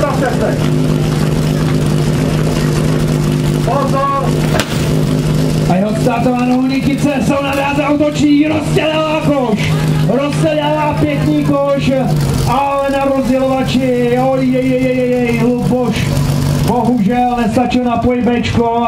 připravte se. Pozor. A jeho státová nohonikice jsou na dráze autočí, rozdělila koš, rozdělává pěkný koš, ale na rozdělovači, oj, jej, jej, jej, jej, Luboš, bohužel nestačil na pojbečko.